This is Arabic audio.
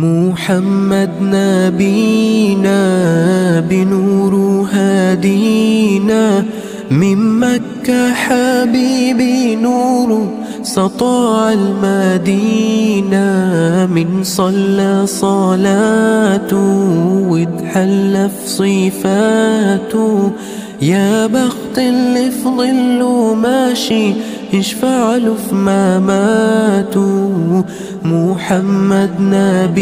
محمد نبينا بنور هادينا من مكة حبيبي نور سطاع المدينة من صلى صلاته واتحلى في صفاته يا بخت اللي في ظله ماشي يشفع له في مماته محمد نبي